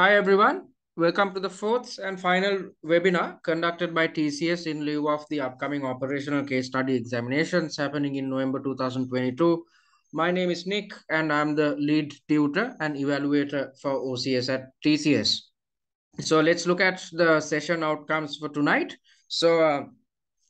Hi, everyone. Welcome to the fourth and final webinar conducted by TCS in lieu of the upcoming operational case study examinations happening in November 2022. My name is Nick and I'm the lead tutor and evaluator for OCS at TCS. So let's look at the session outcomes for tonight. So uh,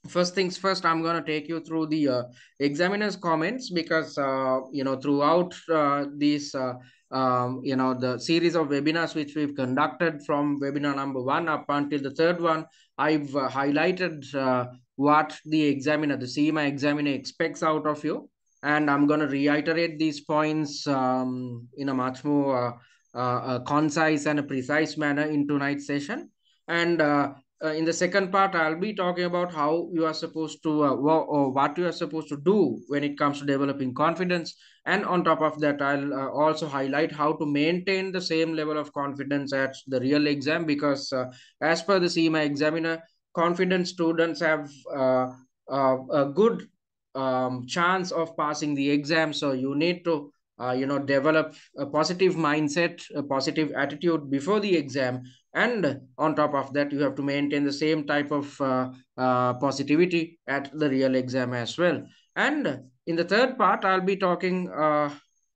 first things first, I'm going to take you through the uh, examiner's comments because, uh, you know, throughout uh, these uh, um, you know, the series of webinars which we've conducted from webinar number one up until the third one, I've uh, highlighted uh, what the examiner, the CIMA examiner expects out of you. And I'm going to reiterate these points um, in a much more uh, uh, concise and a precise manner in tonight's session. And uh, uh, in the second part, I'll be talking about how you are supposed to, uh, or what you are supposed to do when it comes to developing confidence. And on top of that, I'll uh, also highlight how to maintain the same level of confidence at the real exam because uh, as per the CIMA examiner, confident students have uh, uh, a good um, chance of passing the exam. So you need to uh, you know develop a positive mindset a positive attitude before the exam and on top of that you have to maintain the same type of uh, uh, positivity at the real exam as well. And in the third part i'll be talking uh,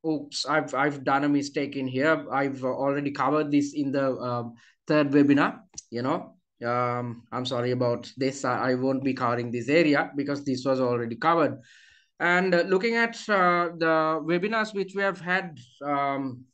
oops i've i've done a mistake in here. I've already covered this in the um, third webinar you know. Um, i'm sorry about this. I, won't be covering this area because this was already covered. And looking at uh, the webinars which we have had um,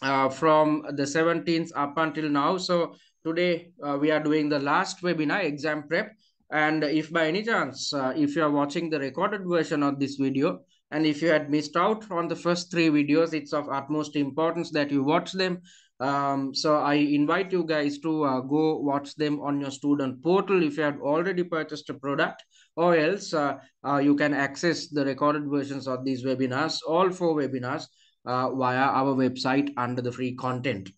uh, from the 17th up until now. So today uh, we are doing the last webinar, exam prep. And if by any chance, uh, if you are watching the recorded version of this video, and if you had missed out on the first three videos, it's of utmost importance that you watch them. Um, so I invite you guys to uh, go watch them on your student portal if you have already purchased a product or else uh, uh, you can access the recorded versions of these webinars, all four webinars uh, via our website under the free content.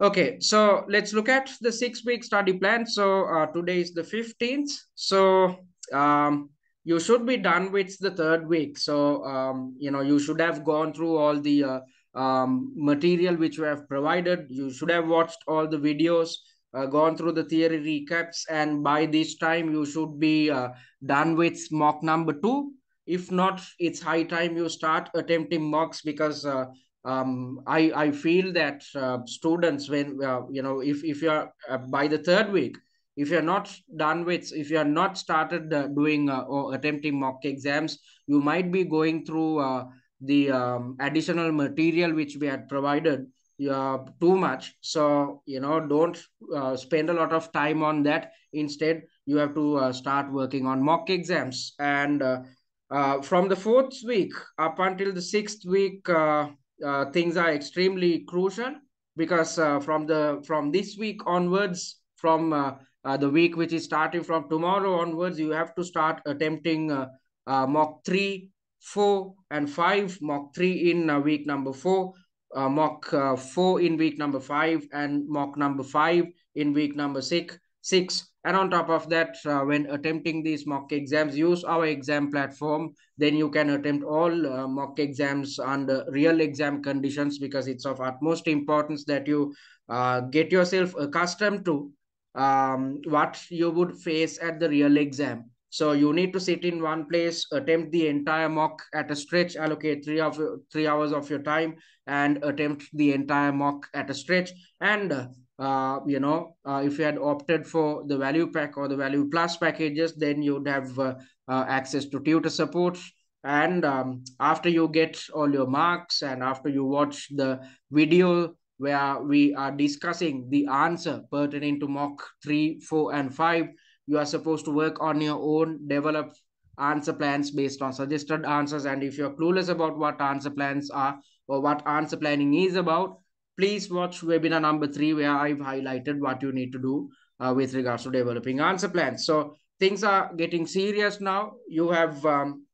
Okay, so let's look at the six week study plan. So uh, today is the 15th. So um, you should be done with the third week. So, um, you know, you should have gone through all the uh, um, material which we have provided. You should have watched all the videos, uh, gone through the theory recaps. And by this time, you should be uh, done with mock number two if not it's high time you start attempting mocks because uh, um, I, I feel that uh, students when uh, you know if, if you're uh, by the third week if you're not done with if you're not started uh, doing uh, or attempting mock exams you might be going through the um, additional material which we had provided uh, too much. So you know don't spend a lot of time on that. Instead you have to start working on mock exams. And uh, from the fourth week up until the sixth week, uh, uh, things are extremely crucial because uh, from the from this week onwards, from uh, the week which is starting from tomorrow onwards, you have to start attempting mock three, four, and five. Mock three in week number four, mock four in week number five, and mock number five in week number six. Six and on top of that, uh, when attempting these mock exams, use our exam platform. Then you can attempt all uh, mock exams under real exam conditions because it's of utmost importance that you uh, get yourself accustomed to um, what you would face at the real exam. So you need to sit in one place, attempt the entire mock at a stretch, allocate three of three hours of your time, and attempt the entire mock at a stretch. And uh, you know, uh, if you had opted for the value pack or the value plus packages, then you'd have uh, uh, access to tutor support. And um, after you get all your marks and after you watch the video where we are discussing the answer pertaining to mock 3, 4, and 5, you are supposed to work on your own, develop answer plans based on suggested answers. And if you're clueless about what answer plans are or what answer planning is about, please watch webinar number three where I've highlighted what you need to do uh, with regards to developing answer plans. So things are getting serious now. You have um,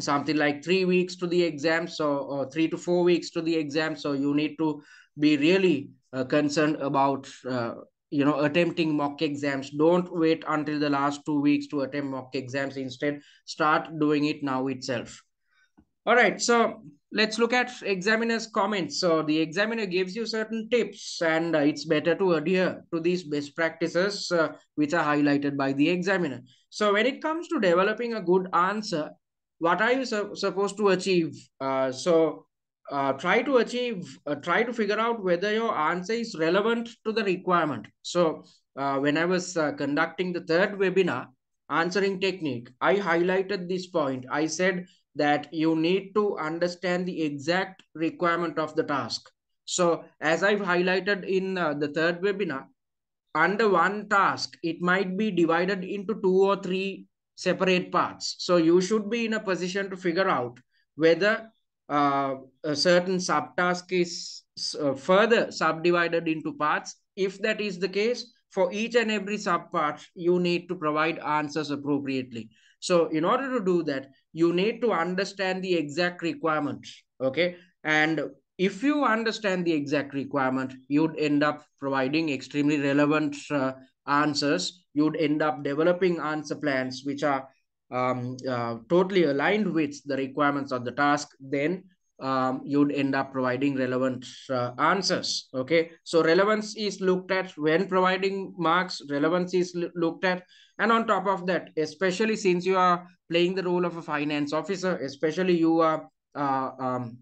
something like three weeks to the exam, so or three to four weeks to the exam. So you need to be really uh, concerned about uh, you know attempting mock exams. Don't wait until the last two weeks to attempt mock exams. Instead, start doing it now itself. All right, so let's look at examiner's comments. So the examiner gives you certain tips and uh, it's better to adhere to these best practices uh, which are highlighted by the examiner. So when it comes to developing a good answer, what are you su supposed to achieve? Uh, so uh, try to achieve, uh, try to figure out whether your answer is relevant to the requirement. So uh, when I was conducting the third webinar, answering technique, I highlighted this point. I said that you need to understand the exact requirement of the task. So as I've highlighted in uh, the third webinar, under one task, it might be divided into two or three separate parts. So you should be in a position to figure out whether uh, a certain subtask is uh, further subdivided into parts. If that is the case, for each and every subpart, you need to provide answers appropriately. So in order to do that, you need to understand the exact requirement. Okay. And if you understand the exact requirement, you'd end up providing extremely relevant uh, answers. You'd end up developing answer plans which are um, uh, totally aligned with the requirements of the task. Then um, you'd end up providing relevant uh, answers. Okay, so relevance is looked at when providing marks, relevance is looked at. And on top of that, especially since you are playing the role of a finance officer, especially you are, uh, um,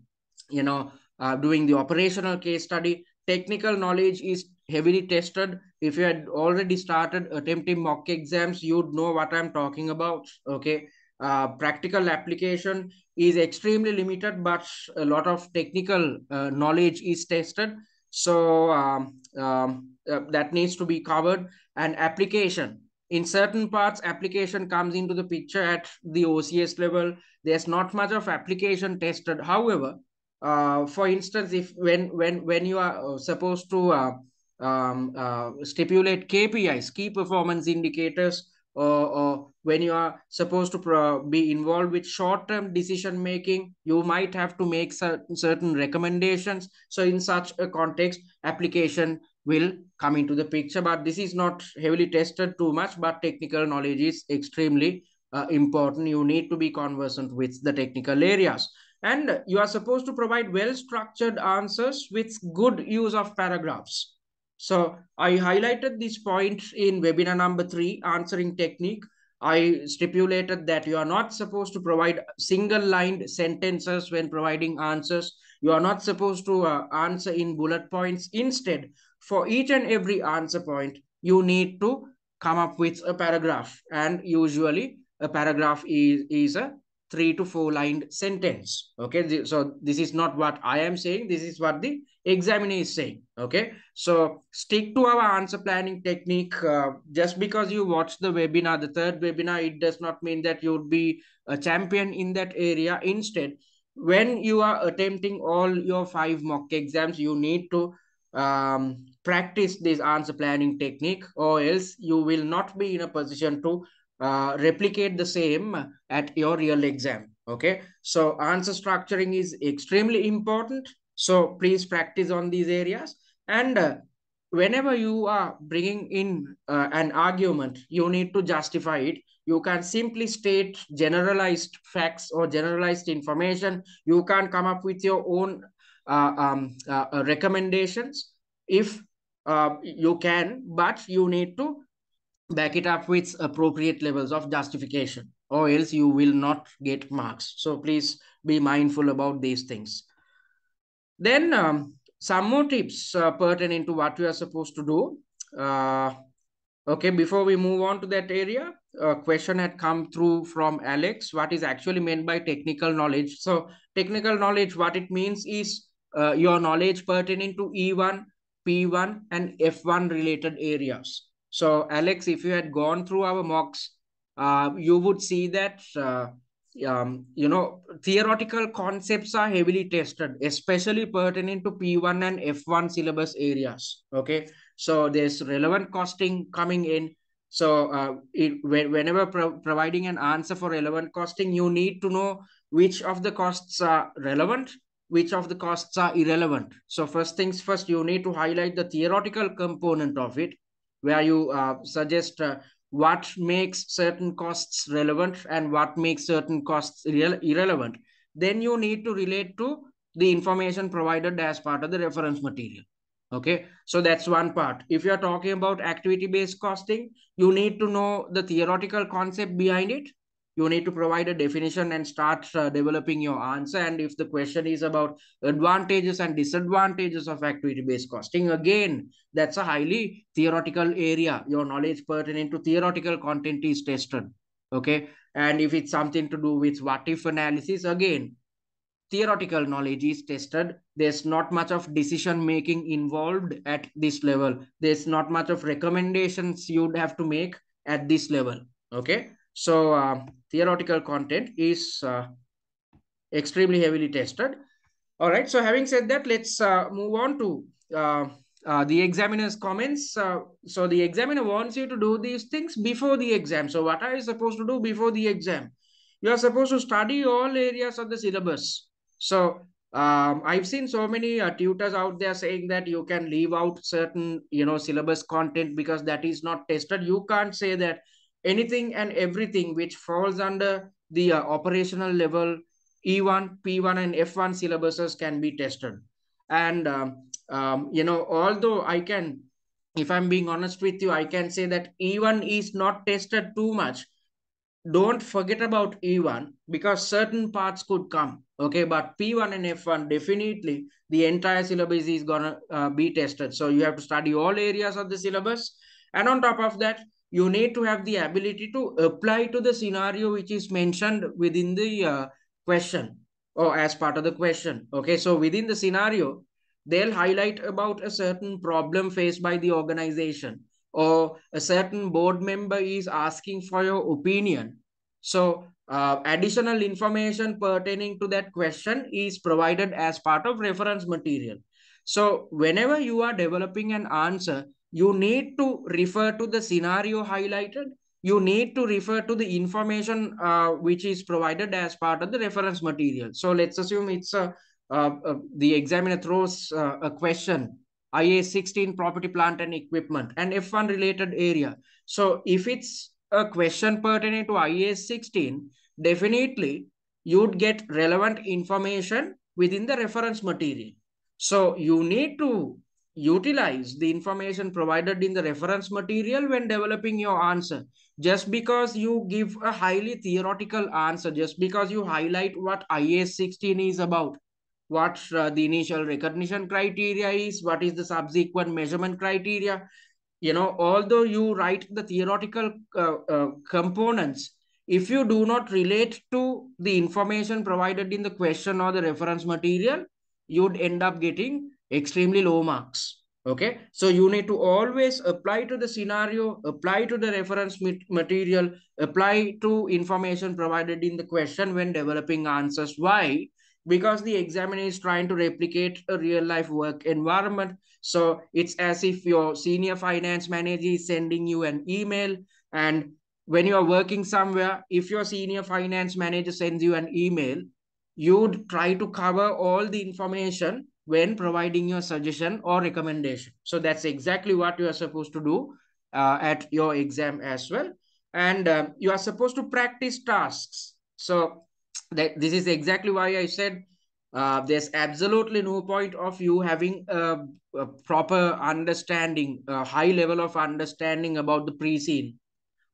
you know, uh, doing the operational case study, technical knowledge is heavily tested. If you had already started attempting mock exams, you'd know what I'm talking about. Okay, uh, practical application is extremely limited, but a lot of technical uh, knowledge is tested. So um, um, uh, that needs to be covered. And application, in certain parts, application comes into the picture at the OCS level. There's not much of application tested. However, uh, for instance, if when when when you are uh, supposed to uh, um, uh, stipulate KPIs, key performance indicators, or, or when you are supposed to be involved with short-term decision making you might have to make certain, certain recommendations so in such a context application will come into the picture but this is not heavily tested too much but technical knowledge is extremely uh, important you need to be conversant with the technical areas and you are supposed to provide well structured answers with good use of paragraphs so I highlighted this point in webinar number three, answering technique. I stipulated that you are not supposed to provide single-lined sentences when providing answers. You are not supposed to uh, answer in bullet points. Instead, for each and every answer point, you need to come up with a paragraph. And usually, a paragraph is, is a three to four lined sentence. Okay, so this is not what I am saying. This is what the examiner is saying. Okay, so stick to our answer planning technique. Uh, just because you watch the webinar, the third webinar, it does not mean that you would be a champion in that area. Instead, when you are attempting all your five mock exams, you need to um, practice this answer planning technique or else you will not be in a position to uh, replicate the same at your real exam. Okay, so answer structuring is extremely important. So please practice on these areas. And uh, whenever you are bringing in uh, an argument, you need to justify it. You can simply state generalized facts or generalized information. You can come up with your own um, uh, recommendations if uh, you can, but you need to back it up with appropriate levels of justification or else you will not get marks. So please be mindful about these things. Then um, some more tips uh, pertaining to what we are supposed to do. Uh, okay, before we move on to that area, a question had come through from Alex. What is actually meant by technical knowledge? So technical knowledge, what it means is uh, your knowledge pertaining to E1, P1 and F1 related areas. So Alex, if you had gone through our mocks, uh, you would see that, uh, um, you know, theoretical concepts are heavily tested, especially pertaining to P1 and F1 syllabus areas. Okay. So there's relevant costing coming in. So uh, it, whenever pro providing an answer for relevant costing, you need to know which of the costs are relevant, which of the costs are irrelevant. So first things first, you need to highlight the theoretical component of it where you uh, suggest uh, what makes certain costs relevant and what makes certain costs irre irrelevant. then you need to relate to the information provided as part of the reference material. Okay, so that's one part. If you're talking about activity-based costing, you need to know the theoretical concept behind it you need to provide a definition and start uh, developing your answer. And if the question is about advantages and disadvantages of activity based costing again that's a highly theoretical area. Your knowledge pertaining to theoretical content is tested okay? And if it's something to do with what if analysis again theoretical knowledge is tested. There's not much of decision making involved at this level. There's not much of recommendations you'd have to make at this level okay so uh, theoretical content is uh, extremely heavily tested. All right. So having said that, let's uh, move on to uh, uh, the examiner's comments. Uh, so the examiner wants you to do these things before the exam. So what are you supposed to do before the exam? You are supposed to study all areas of the syllabus. So um, I've seen so many uh, tutors out there saying that you can leave out certain, you know, syllabus content because that is not tested. You can't say that anything and everything which falls under the uh, operational level E1, P1, and F1 syllabuses can be tested. And, um, um, you know, although I can, if I'm being honest with you, I can say that E1 is not tested too much. Don't forget about E1 because certain parts could come. Okay, but P1 and F1, definitely the entire syllabus is going to uh, be tested. So you have to study all areas of the syllabus. And on top of that, you need to have the ability to apply to the scenario which is mentioned within the uh, question or as part of the question. Okay, so within the scenario, they'll highlight about a certain problem faced by the organization or a certain board member is asking for your opinion. So uh, additional information pertaining to that question is provided as part of reference material. So whenever you are developing an answer, you need to refer to the scenario highlighted. You need to refer to the information uh, which is provided as part of the reference material. So let's assume it's a, uh, uh, the examiner throws uh, a question, IAS 16 property, plant and equipment and F1 related area. So if it's a question pertaining to IAS 16, definitely you'd get relevant information within the reference material. So you need to utilize the information provided in the reference material when developing your answer. Just because you give a highly theoretical answer, just because you highlight what IAS 16 is about, what uh, the initial recognition criteria is, what is the subsequent measurement criteria, you know, although you write the theoretical uh, uh, components, if you do not relate to the information provided in the question or the reference material, you'd end up getting extremely low marks. Okay, so you need to always apply to the scenario, apply to the reference material, apply to information provided in the question when developing answers. Why? Because the examiner is trying to replicate a real life work environment. So it's as if your senior finance manager is sending you an email and when you are working somewhere, if your senior finance manager sends you an email, you'd try to cover all the information when providing your suggestion or recommendation. So that's exactly what you are supposed to do uh, at your exam as well. And uh, you are supposed to practice tasks. So that this is exactly why I said uh, there's absolutely no point of you having a, a proper understanding, a high level of understanding about the pre-seen.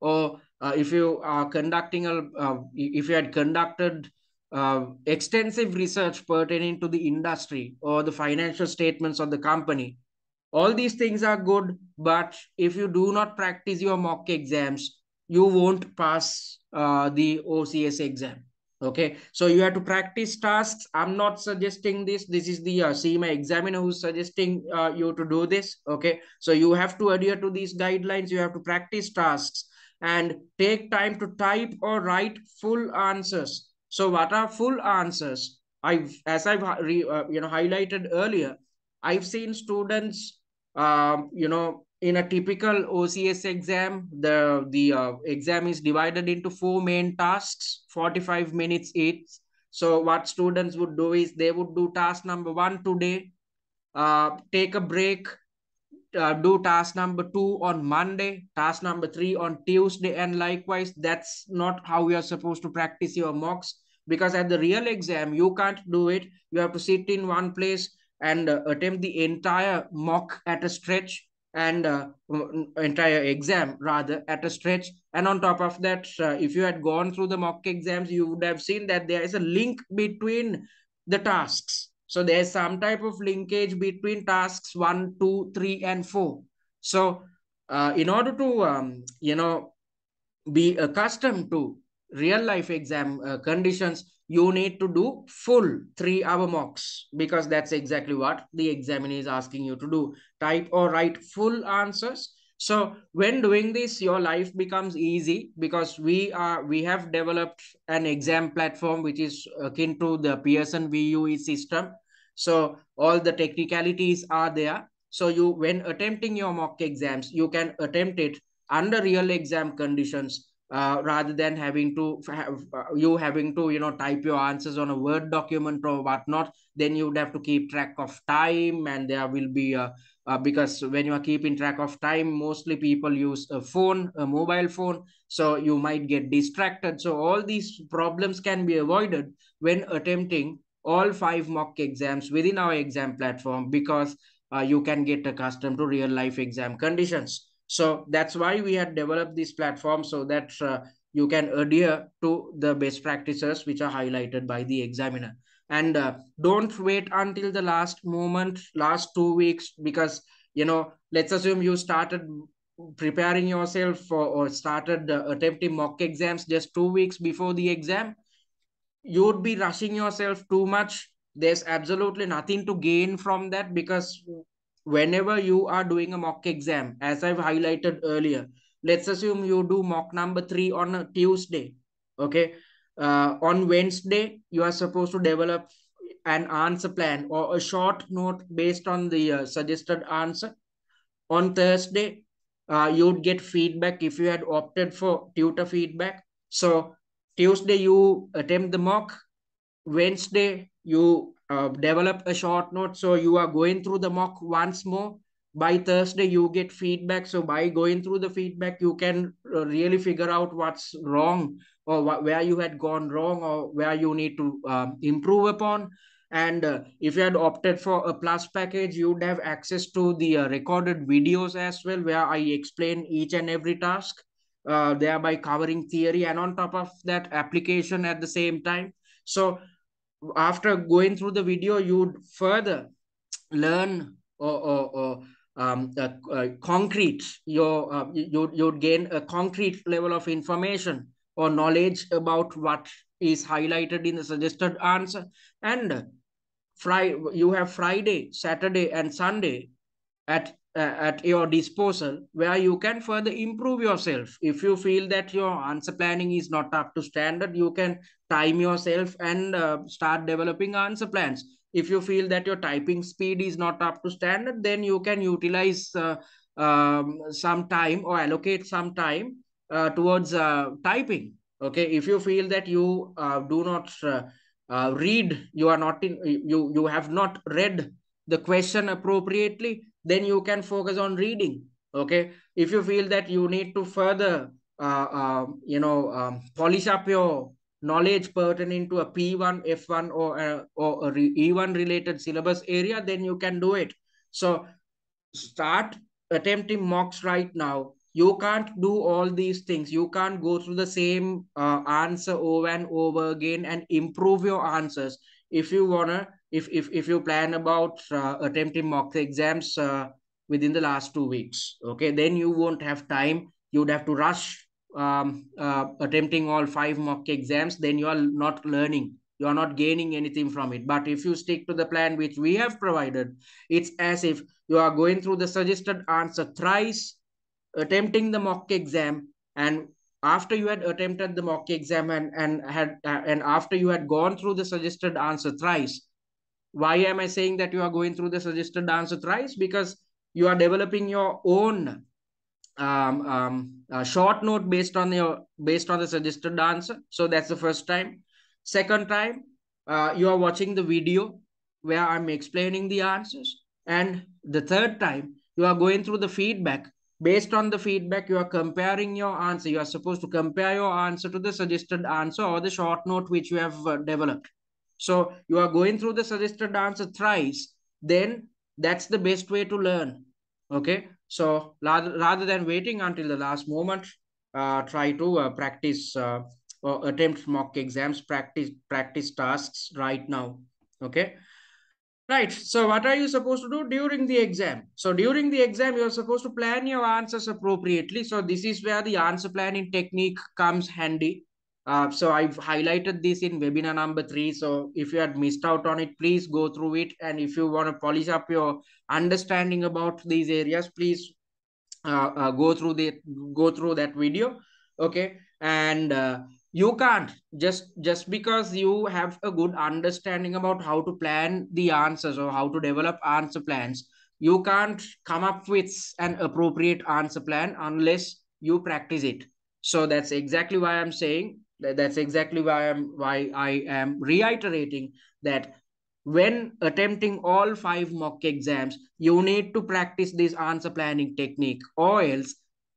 Or uh, if you are conducting a, uh, if you had conducted uh, extensive research pertaining to the industry or the financial statements of the company. All these things are good, but if you do not practice your mock exams, you won't pass uh, the OCS exam. Okay, so you have to practice tasks. I'm not suggesting this. This is the uh, CIMA examiner who's suggesting uh, you to do this. Okay, so you have to adhere to these guidelines. You have to practice tasks and take time to type or write full answers so what are full answers? I've, as I've re, uh, you know highlighted earlier, I've seen students, um, you know, in a typical OCS exam, the the uh, exam is divided into four main tasks, 45 minutes each. So what students would do is they would do task number one today, uh, take a break, uh, do task number two on Monday, task number three on Tuesday, and likewise, that's not how you are supposed to practice your mocks. Because at the real exam you can't do it. You have to sit in one place and uh, attempt the entire mock at a stretch and uh, entire exam rather at a stretch. And on top of that uh, if you had gone through the mock exams you would have seen that there is a link between the tasks. So there's some type of linkage between tasks one two three and four. So uh, in order to um, you know be accustomed to real life exam uh, conditions you need to do full three hour mocks because that's exactly what the examiner is asking you to do. Type or write full answers. So when doing this your life becomes easy because we are we have developed an exam platform which is akin to the Pearson VUE system. So all the technicalities are there. So you when attempting your mock exams you can attempt it under real exam conditions uh, rather than having to have uh, you having to you know type your answers on a word document or whatnot then you would have to keep track of time and there will be a uh, because when you are keeping track of time mostly people use a phone a mobile phone. So you might get distracted. So all these problems can be avoided when attempting all five mock exams within our exam platform because uh, you can get accustomed to real life exam conditions so that's why we had developed this platform so that uh, you can adhere to the best practices which are highlighted by the examiner. And uh, don't wait until the last moment, last two weeks, because, you know, let's assume you started preparing yourself or started uh, attempting mock exams just two weeks before the exam. You would be rushing yourself too much. There's absolutely nothing to gain from that because whenever you are doing a mock exam, as I've highlighted earlier, let's assume you do mock number three on a Tuesday. Okay. Uh, on Wednesday, you are supposed to develop an answer plan or a short note based on the uh, suggested answer. On Thursday, uh, you'd get feedback if you had opted for tutor feedback. So Tuesday, you attempt the mock. Wednesday, you uh, develop a short note. So you are going through the mock once more. By thursday you get feedback. So by going through the feedback you can uh, really figure out what's wrong or wh where you had gone wrong or where you need to um, improve upon. And uh, if you had opted for a plus package you would have access to the uh, recorded videos as well where i explain each and every task uh, thereby covering theory and on top of that application at the same time. So after going through the video, you'd further learn or, or, or um, uh, uh, concrete, your, uh, you, you'd gain a concrete level of information or knowledge about what is highlighted in the suggested answer. And Friday, you have Friday, Saturday, and Sunday at at your disposal where you can further improve yourself. If you feel that your answer planning is not up to standard you can time yourself and uh, start developing answer plans. If you feel that your typing speed is not up to standard then you can utilize uh, um, some time or allocate some time uh, towards uh, typing. Okay? If you feel that you uh, do not read you are not in you you have not read the question appropriately then you can focus on reading okay? If you feel that you need to further uh, uh, you know um, polish up your knowledge pertaining to a p1 f1 or a, uh, or a e1 related syllabus area then you can do it. So start attempting mocks right now. You can't do all these things. You can't go through the same uh, answer over and over again and improve your answers. If you wanna if if if you plan about uh, attempting mock exams uh, within the last two weeks okay then you won't have time. You'd have to rush um, uh, attempting all five mock exams. Then you are not learning. You are not gaining anything from it. But if you stick to the plan which we have provided it's as if you are going through the suggested answer thrice attempting the mock exam and after you had attempted the mock exam and and had uh, and after you had gone through the suggested answer thrice why am i saying that you are going through the suggested answer thrice because you are developing your own um, um, short note based on your based on the suggested answer so that's the first time. Second time uh, you are watching the video where i'm explaining the answers. And the third time you are going through the feedback. Based on the feedback, you are comparing your answer. You are supposed to compare your answer to the suggested answer or the short note which you have uh, developed. So you are going through the suggested answer thrice, then that's the best way to learn. Okay. So rather, rather than waiting until the last moment, uh, try to uh, practice uh, or attempt mock exams, practice practice tasks right now. Okay. Right. So what are you supposed to do during the exam? So during the exam, you're supposed to plan your answers appropriately. So this is where the answer planning technique comes handy. Uh, so I've highlighted this in webinar number three. So if you had missed out on it, please go through it. And if you want to polish up your understanding about these areas, please uh, uh, go through the go through that video. Okay. And uh, you can't just just because you have a good understanding about how to plan the answers or how to develop answer plans you can't come up with an appropriate answer plan unless you practice it so that's exactly why i'm saying that's exactly why i'm why i am reiterating that when attempting all five mock exams you need to practice this answer planning technique or else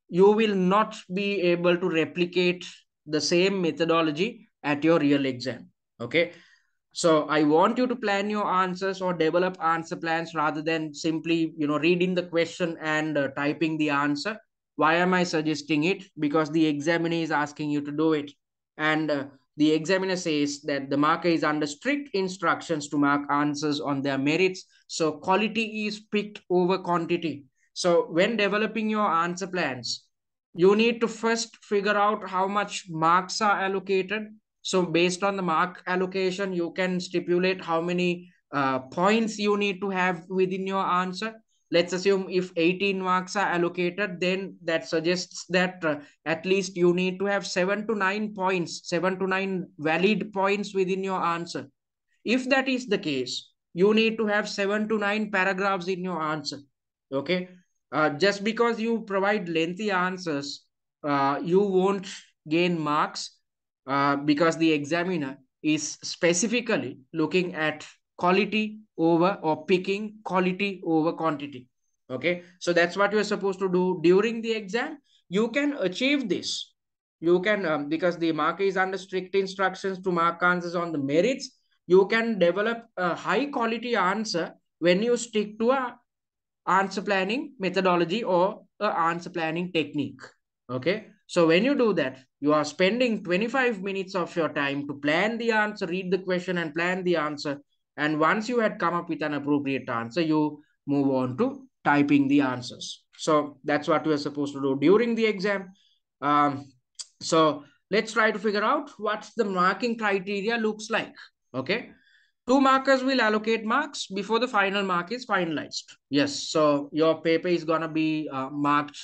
you will not be able to replicate the same methodology at your real exam. Okay. So I want you to plan your answers or develop answer plans rather than simply, you know, reading the question and uh, typing the answer. Why am I suggesting it? Because the examiner is asking you to do it. And uh, the examiner says that the marker is under strict instructions to mark answers on their merits. So quality is picked over quantity. So when developing your answer plans, you need to first figure out how much marks are allocated. So based on the mark allocation, you can stipulate how many uh, points you need to have within your answer. Let's assume if 18 marks are allocated, then that suggests that uh, at least you need to have seven to nine points, seven to nine valid points within your answer. If that is the case, you need to have seven to nine paragraphs in your answer. Okay. Uh, just because you provide lengthy answers, uh, you won't gain marks uh, because the examiner is specifically looking at quality over or picking quality over quantity. Okay, so that's what you're supposed to do during the exam. You can achieve this. You can, um, because the marker is under strict instructions to mark answers on the merits, you can develop a high quality answer when you stick to a answer planning methodology or a answer planning technique. Okay. So when you do that, you are spending 25 minutes of your time to plan the answer, read the question and plan the answer. And once you had come up with an appropriate answer, you move on to typing the answers. So that's what we're supposed to do during the exam. Um, so let's try to figure out what the marking criteria looks like. Okay. Two markers will allocate marks before the final mark is finalized. Yes, so your paper is going to be uh, marked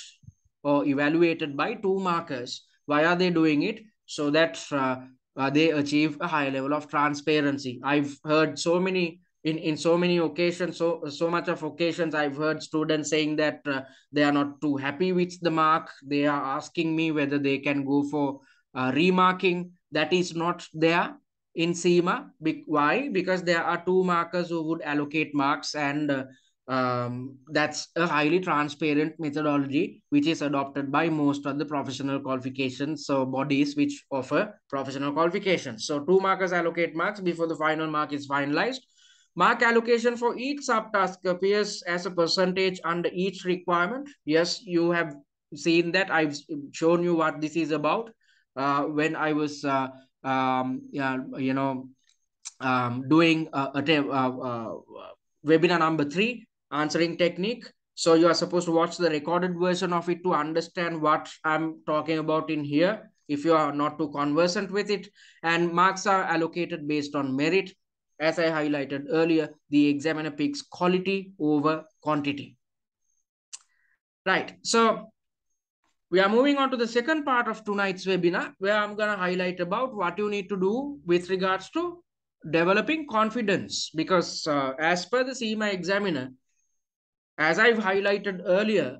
or evaluated by two markers. Why are they doing it? So that uh, uh, they achieve a high level of transparency. I've heard so many in in so many occasions so so much of occasions i've heard students saying that uh, they are not too happy with the mark they are asking me whether they can go for uh, remarking that is not there in CIMA. Why? Because there are two markers who would allocate marks and uh, um, that's a highly transparent methodology which is adopted by most of the professional qualifications so bodies which offer professional qualifications. So two markers allocate marks before the final mark is finalized. Mark allocation for each subtask appears as a percentage under each requirement. Yes you have seen that. I've shown you what this is about. Uh, when i was uh, um, yeah, you know, um, doing a, a, a, webinar number three, answering technique. So you are supposed to watch the recorded version of it to understand what I'm talking about in here if you are not too conversant with it. And marks are allocated based on merit. As I highlighted earlier, the examiner picks quality over quantity. Right. So we are moving on to the second part of tonight's webinar, where I'm going to highlight about what you need to do with regards to developing confidence. Because uh, as per the CIMA examiner, as I've highlighted earlier,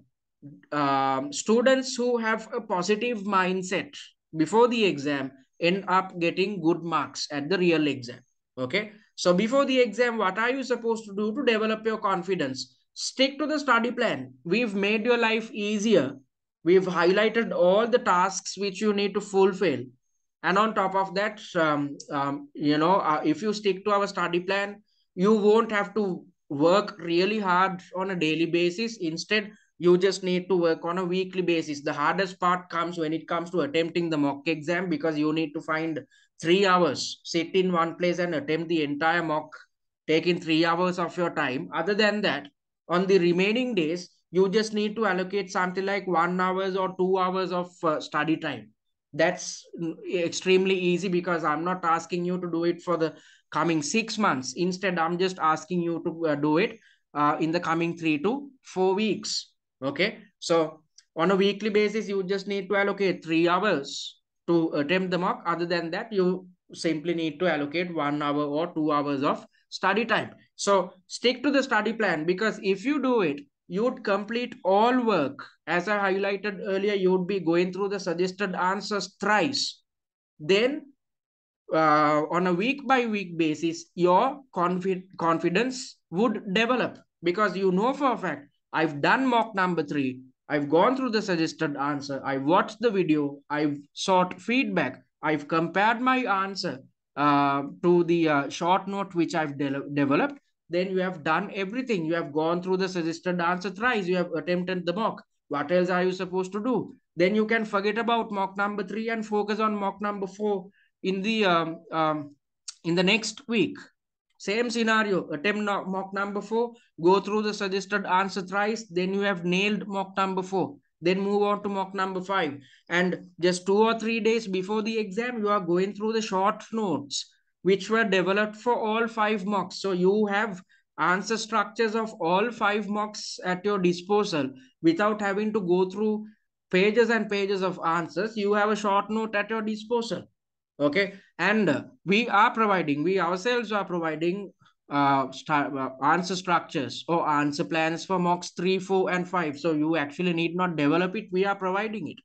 um, students who have a positive mindset before the exam end up getting good marks at the real exam. Okay. So before the exam, what are you supposed to do to develop your confidence? stick to the study plan. We've made your life easier. We've highlighted all the tasks which you need to fulfill. And on top of that, um, um, you know, uh, if you stick to our study plan, you won't have to work really hard on a daily basis. Instead, you just need to work on a weekly basis. The hardest part comes when it comes to attempting the mock exam because you need to find three hours, sit in one place and attempt the entire mock, taking three hours of your time. Other than that, on the remaining days, you just need to allocate something like one hours or two hours of uh, study time. That's extremely easy because I'm not asking you to do it for the coming six months. Instead, I'm just asking you to uh, do it uh, in the coming three to four weeks. Okay. So on a weekly basis, you just need to allocate three hours to attempt the mock. Other than that, you simply need to allocate one hour or two hours of study time. So stick to the study plan because if you do it, you'd complete all work. As I highlighted earlier, you'd be going through the suggested answers thrice. Then uh, on a week by week basis, your confi confidence would develop because you know for a fact, I've done mock number three. I've gone through the suggested answer. I watched the video. I've sought feedback. I've compared my answer uh, to the uh, short note which I've de developed. Then you have done everything. You have gone through the suggested answer thrice. You have attempted the mock. What else are you supposed to do? Then you can forget about mock number three and focus on mock number four in the um, um, in the next week. Same scenario, attempt mock number four, go through the suggested answer thrice, then you have nailed mock number four. Then move on to mock number five. And just two or three days before the exam, you are going through the short notes, which were developed for all five mocks. So you have answer structures of all five mocks at your disposal without having to go through pages and pages of answers. You have a short note at your disposal okay? And we are providing we ourselves are providing uh, uh, answer structures or answer plans for mocks 3 4 and 5 so you actually need not develop it we are providing it.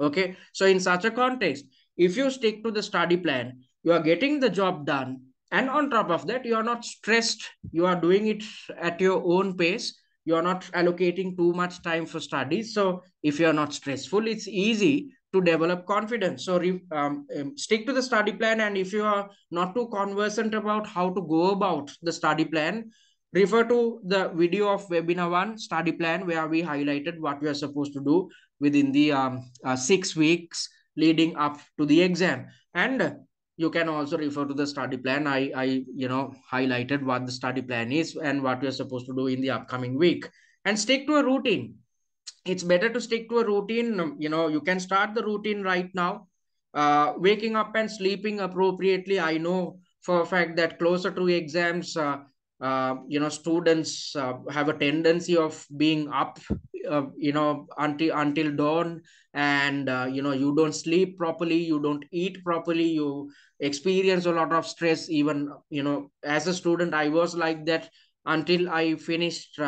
Okay? So in such a context if you stick to the study plan you are getting the job done and on top of that you are not stressed you are doing it at your own pace you are not allocating too much time for studies. So if you are not stressful it's easy to develop confidence. So um, um, stick to the study plan. And if you are not too conversant about how to go about the study plan, refer to the video of webinar one study plan where we highlighted what we are supposed to do within the um, uh, six weeks leading up to the exam. And you can also refer to the study plan. I, I, you know, highlighted what the study plan is and what we are supposed to do in the upcoming week. And stick to a routine it's better to stick to a routine. You know, you can start the routine right now. Uh, waking up and sleeping appropriately. I know for a fact that closer to exams, uh, uh, you know, students uh, have a tendency of being up, uh, you know, until until dawn, and uh, you know, you don't sleep properly, you don't eat properly, you experience a lot of stress. Even you know, as a student, I was like that until I finished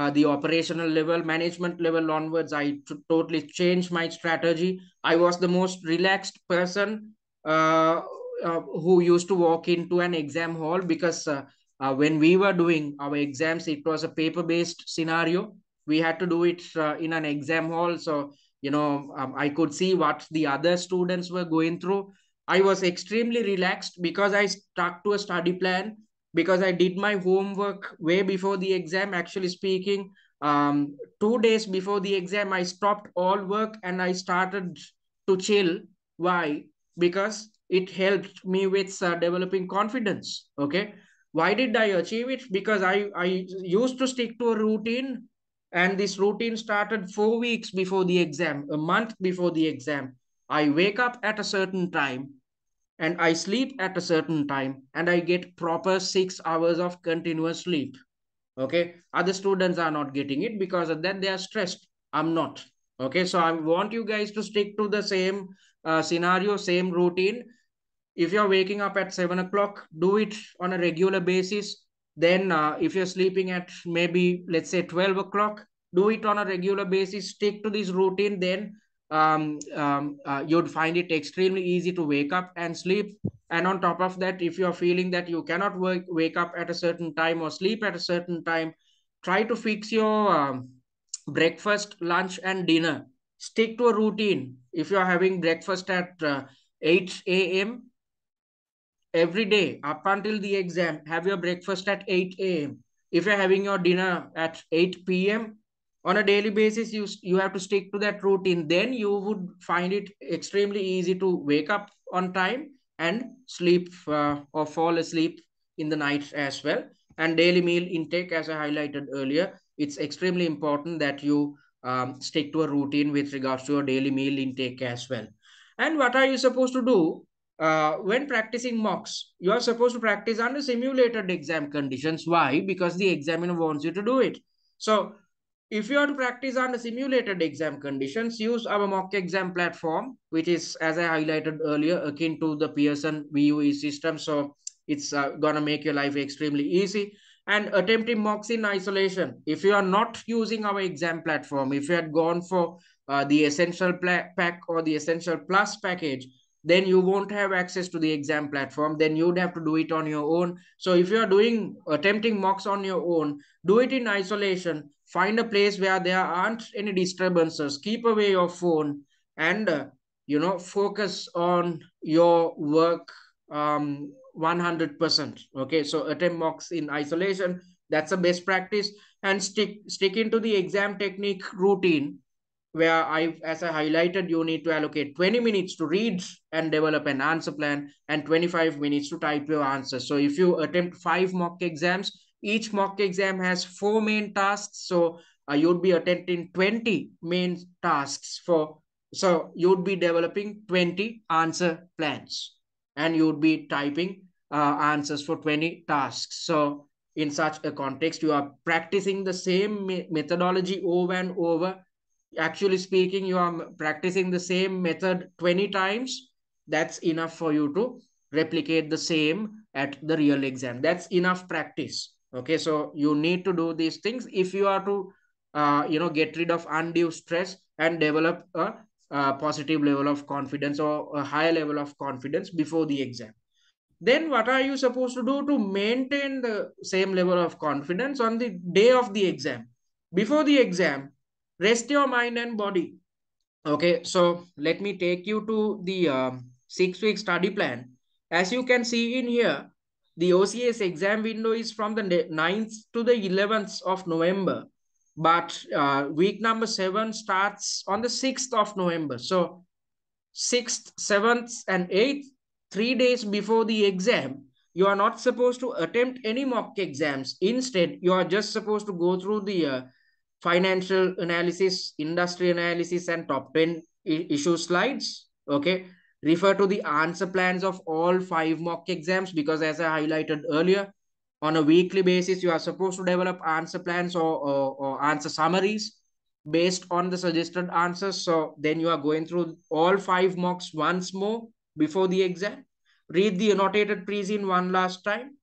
uh, the operational level, management level onwards, I totally changed my strategy. I was the most relaxed person uh, uh, who used to walk into an exam hall because uh, uh, when we were doing our exams, it was a paper-based scenario. We had to do it in an exam hall. So, you know, um, I could see what the other students were going through. I was extremely relaxed because I stuck to a study plan because I did my homework way before the exam. Actually speaking, um, two days before the exam, I stopped all work and I started to chill. Why? Because it helped me with uh, developing confidence. Okay. Why did I achieve it? Because I, I used to stick to a routine and this routine started four weeks before the exam, a month before the exam. I wake up at a certain time and I sleep at a certain time and I get proper six hours of continuous sleep. Okay. Other students are not getting it because of that they are stressed. I'm not. Okay. So I want you guys to stick to the same uh, scenario, same routine. If you're waking up at seven o'clock, do it on a regular basis. Then uh, if you're sleeping at maybe, let's say 12 o'clock, do it on a regular basis. Stick to this routine. Then um, um, uh, you'd find it extremely easy to wake up and sleep. And on top of that, if you're feeling that you cannot work, wake up at a certain time or sleep at a certain time, try to fix your um, breakfast, lunch, and dinner. Stick to a routine. If you are having breakfast at uh, 8 a.m., every day up until the exam, have your breakfast at 8 a.m. If you're having your dinner at 8 p.m., on a daily basis, you, you have to stick to that routine. Then you would find it extremely easy to wake up on time and sleep uh, or fall asleep in the night as well. And daily meal intake, as I highlighted earlier, it's extremely important that you um, stick to a routine with regards to your daily meal intake as well. And what are you supposed to do? uh, when practicing mocks, you are supposed to practice under simulated exam conditions. Why? Because the examiner wants you to do it. So if you want to practice under simulated exam conditions, use our mock exam platform, which is, as I highlighted earlier, akin to the Pearson VUE system. So it's uh, going to make your life extremely easy. And attempting mocks in isolation. If you are not using our exam platform, if you had gone for uh, the Essential Pack or the Essential Plus package, then you won't have access to the exam platform then you'd have to do it on your own so if you are doing attempting mocks on your own do it in isolation find a place where there aren't any disturbances. Keep away your phone and uh, you know focus on your work um 100% okay so attempt mocks in isolation. That's a best practice. And stick stick into the exam technique routine where I, as I highlighted, you need to allocate 20 minutes to read and develop an answer plan and 25 minutes to type your answers. So if you attempt five mock exams, each mock exam has four main tasks. So uh, you'd be attempting 20 main tasks for, so you'd be developing 20 answer plans and you'd be typing uh, answers for 20 tasks. So in such a context, you are practicing the same methodology over and over actually speaking, you are practicing the same method 20 times, that's enough for you to replicate the same at the real exam. That's enough practice. Okay, so you need to do these things if you are to, uh, you know, get rid of undue stress and develop a, a positive level of confidence or a higher level of confidence before the exam. Then what are you supposed to do to maintain the same level of confidence on the day of the exam? Before the exam, rest your mind and body okay so let me take you to the um, six week study plan as you can see in here the ocs exam window is from the 9th to the 11th of november but uh, week number seven starts on the 6th of november so 6th 7th and 8th three days before the exam you are not supposed to attempt any mock exams instead you are just supposed to go through the uh, financial analysis, industry analysis, and top 10 issue slides. Okay. Refer to the answer plans of all five mock exams because as I highlighted earlier, on a weekly basis, you are supposed to develop answer plans or, or, or answer summaries based on the suggested answers. So then you are going through all five mocks once more before the exam. Read the annotated pre-seen one last time.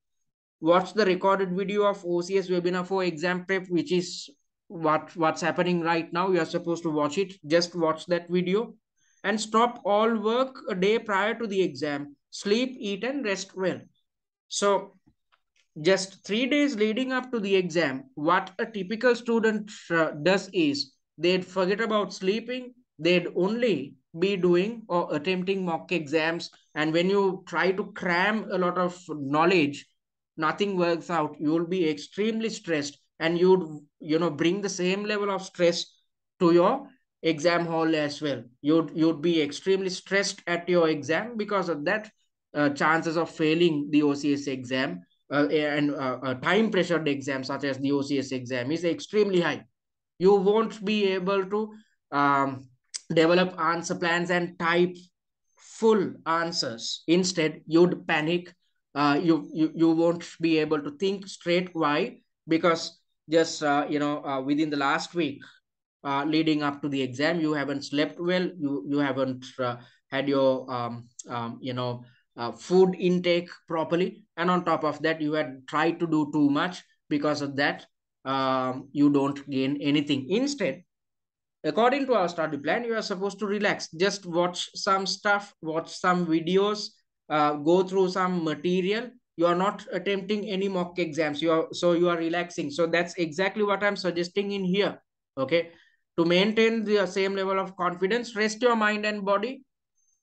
Watch the recorded video of OCS webinar for exam prep, which is what what's happening right now you are supposed to watch it just watch that video and stop all work a day prior to the exam. Sleep eat and rest well. So just three days leading up to the exam what a typical student uh, does is they'd forget about sleeping. They'd only be doing or attempting mock exams. And when you try to cram a lot of knowledge nothing works out. You will be extremely stressed and you'd you know bring the same level of stress to your exam hall as well. You'd you'd be extremely stressed at your exam because of that uh, chances of failing the ocs exam uh, and uh, a time pressured exam such as the ocs exam is extremely high. You won't be able to um, develop answer plans and type full answers. Instead you'd panic. Uh, you, you you won't be able to think straight why because just uh, you know uh, within the last week uh, leading up to the exam. You haven't slept well. You you haven't uh, had your um, um, you know uh, food intake properly. And on top of that you had tried to do too much. Because of that um, you don't gain anything. Instead according to our study plan you are supposed to relax. Just watch some stuff watch some videos uh, go through some material. You are not attempting any mock exams. You are so you are relaxing. So that's exactly what i'm suggesting in here. Okay to maintain the same level of confidence rest your mind and body.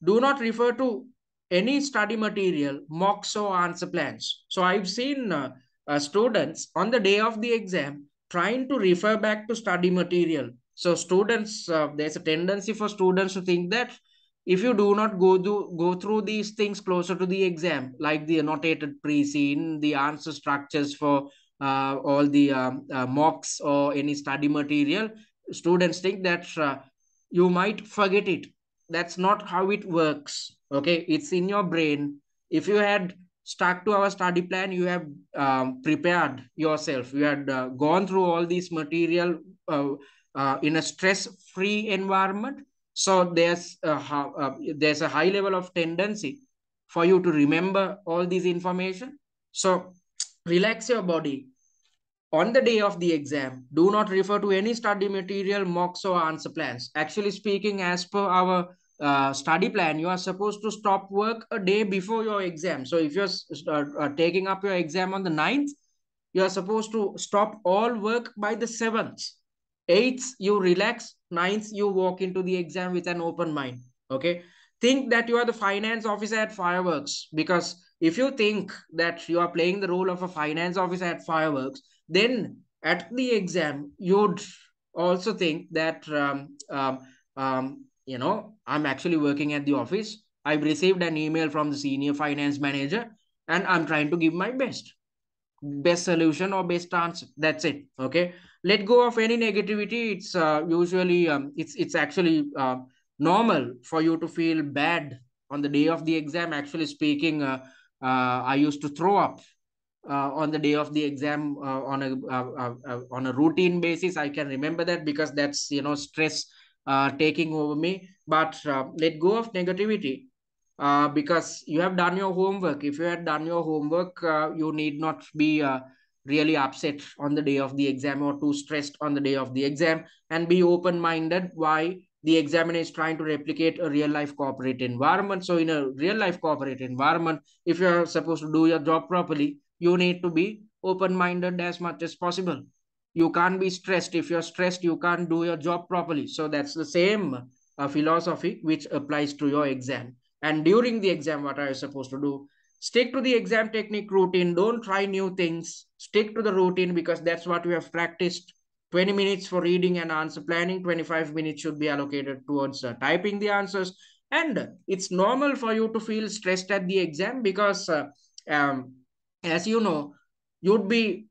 Do not refer to any study material mocks or answer plans. So i've seen uh, uh, students on the day of the exam trying to refer back to study material. So students uh, there's a tendency for students to think that if you do not go do, go through these things closer to the exam like the annotated pre-seen the answer structures for uh, all the um, uh, mocks or any study material students think that uh, you might forget it. That's not how it works okay? It's in your brain. If you had stuck to our study plan you have um, prepared yourself. You had uh, gone through all these material uh, uh, in a stress free environment. So there's a, uh, there's a high level of tendency for you to remember all this information. So relax your body on the day of the exam do not refer to any study material mocks or answer plans. Actually speaking as per our uh, study plan you are supposed to stop work a day before your exam. So if you're uh, uh, taking up your exam on the 9th you are supposed to stop all work by the 7th 8th you relax. 9th you walk into the exam with an open mind. Okay? Think that you are the finance officer at fireworks because if you think that you are playing the role of a finance officer at fireworks then at the exam you'd also think that um, um, um, you know i'm actually working at the office. I've received an email from the senior finance manager and i'm trying to give my best best solution or best answer. That's it okay? Let go of any negativity. It's uh, usually um, it's it's actually uh, normal for you to feel bad on the day of the exam actually speaking uh, uh i used to throw up on the day of the exam uh, on a on a routine basis i can remember that because that's you know stress taking over me but let go of negativity uh, because you have done your homework. If you had done your homework, uh, you need not be uh, really upset on the day of the exam or too stressed on the day of the exam and be open-minded why the examiner is trying to replicate a real life corporate environment. So in a real life corporate environment, if you're supposed to do your job properly, you need to be open-minded as much as possible. You can't be stressed. If you're stressed, you can't do your job properly. So that's the same uh, philosophy which applies to your exam and during the exam, what are you supposed to do? Stick to the exam technique routine. Don't try new things. Stick to the routine because that's what we have practiced. 20 minutes for reading and answer planning. 25 minutes should be allocated towards uh, typing the answers. And it's normal for you to feel stressed at the exam because, uh, um, as you know, you'd be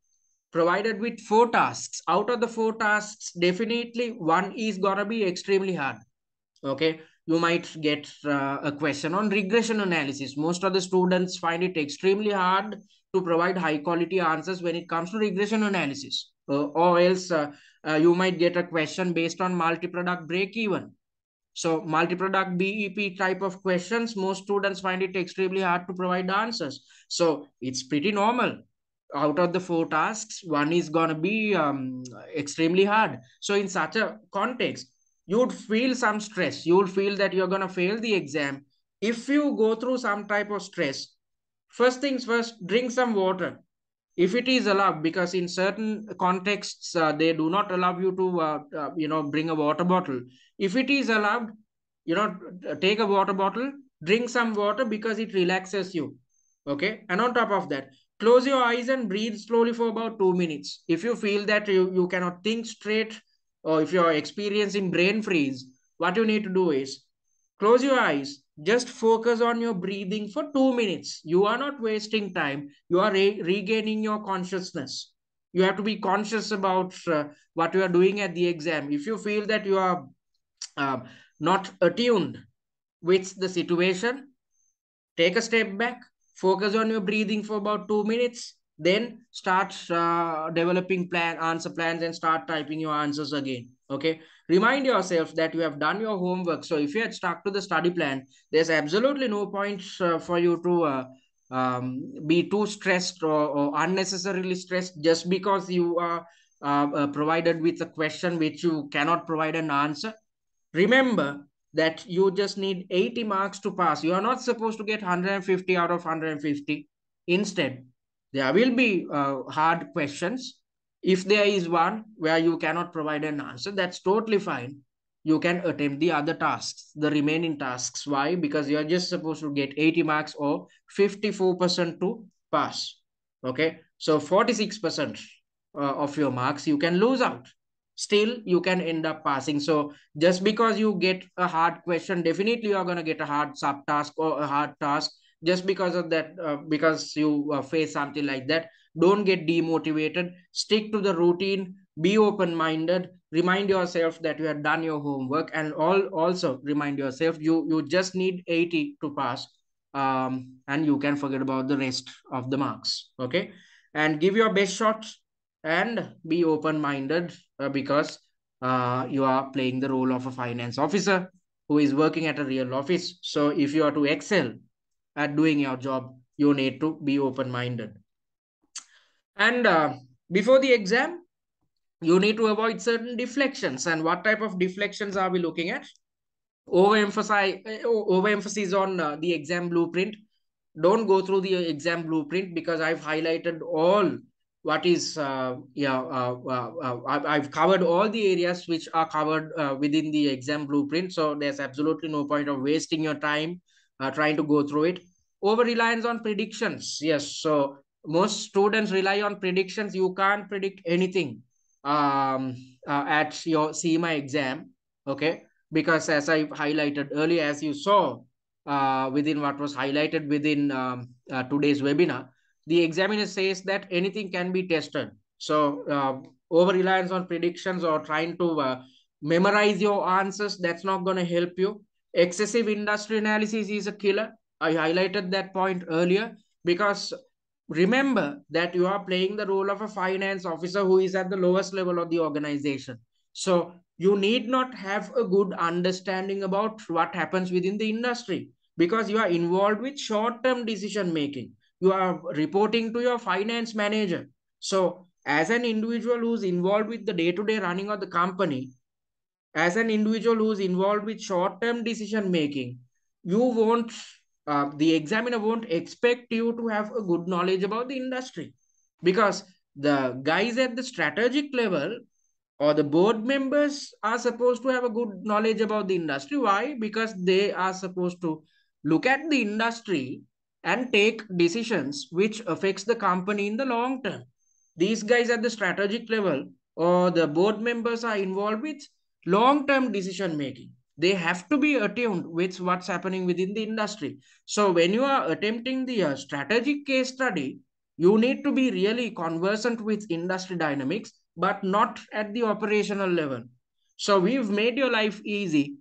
provided with four tasks. Out of the four tasks, definitely one is going to be extremely hard. Okay you might get uh, a question on regression analysis. Most of the students find it extremely hard to provide high quality answers when it comes to regression analysis. Uh, or else uh, uh you might get a question based on multi-product break-even. So multi-product BEP type of questions, most students find it extremely hard to provide answers. So it's pretty normal. Out of the four tasks, one is going to be um, extremely hard. So in such a context, you'd feel some stress. You'll feel that you're going to fail the exam. If you go through some type of stress, first things first, drink some water. If it is allowed, because in certain contexts, uh, they do not allow you to, uh, uh, you know, bring a water bottle. If it is allowed, you know, take a water bottle, drink some water because it relaxes you. Okay. And on top of that, close your eyes and breathe slowly for about two minutes. If you feel that you, you cannot think straight, or if you're experiencing brain freeze, what you need to do is close your eyes, just focus on your breathing for two minutes. You are not wasting time. You are re regaining your consciousness. You have to be conscious about uh, what you are doing at the exam. If you feel that you are uh, not attuned with the situation, take a step back, focus on your breathing for about two minutes, then start uh, developing plan answer plans and start typing your answers again okay? Remind yourself that you have done your homework. So if you had stuck to the study plan there's absolutely no point uh, for you to uh, um, be too stressed or, or, unnecessarily stressed just because you are uh, uh, provided with a question which you cannot provide an answer. Remember that you just need 80 marks to pass. You are not supposed to get 150 out of 150 Instead, there will be uh, hard questions. If there is one where you cannot provide an answer, that's totally fine. You can attempt the other tasks, the remaining tasks. Why? Because you're just supposed to get 80 marks or 54% to pass. Okay. So 46% uh, of your marks you can lose out still you can end up passing so just because you get a hard question definitely you're going to get a hard subtask or a hard task just because of that uh, because you uh, face something like that don't get demotivated. Stick to the routine. Be open minded remind yourself that you have done your homework. And all also remind yourself you you just need 80 to pass um and you can forget about the rest of the marks okay? And give your best shot and be open minded uh, because uh, you are playing the role of a finance officer who is working at a real office. So if you are to excel at doing your job, you need to be open minded. And uh, before the exam, you need to avoid certain deflections. And what type of deflections are we looking at? Overemphasize, uh, overemphasis on uh, the exam blueprint. Don't go through the exam blueprint because I've highlighted all what is uh, yeah uh, uh, uh I've covered all the areas which are covered within the exam blueprint so there's absolutely no point of wasting your time trying to go through it over reliance on predictions yes so most students rely on predictions you can't predict anything um at your CIMA exam okay because as I highlighted earlier as you saw within what was highlighted within um, today's webinar the examiner says that anything can be tested. So uh, over reliance on predictions or trying to uh, memorize your answers, that's not going to help you. Excessive industry analysis is a killer. I highlighted that point earlier because remember that you are playing the role of a finance officer who is at the lowest level of the organization. So you need not have a good understanding about what happens within the industry because you are involved with short-term decision making you are reporting to your finance manager. So as an individual who's involved with the day-to-day -day running of the company, as an individual who's involved with short-term decision making, you won't, uh, the examiner won't expect you to have a good knowledge about the industry because the guys at the strategic level or the board members are supposed to have a good knowledge about the industry. Why? Because they are supposed to look at the industry and take decisions which affects the company in the long term. These guys at the strategic level or the board members are involved with long-term decision making. They have to be attuned with what's happening within the industry. So when you are attempting the uh, strategic case study, you need to be really conversant with industry dynamics, but not at the operational level. So we've made your life easy.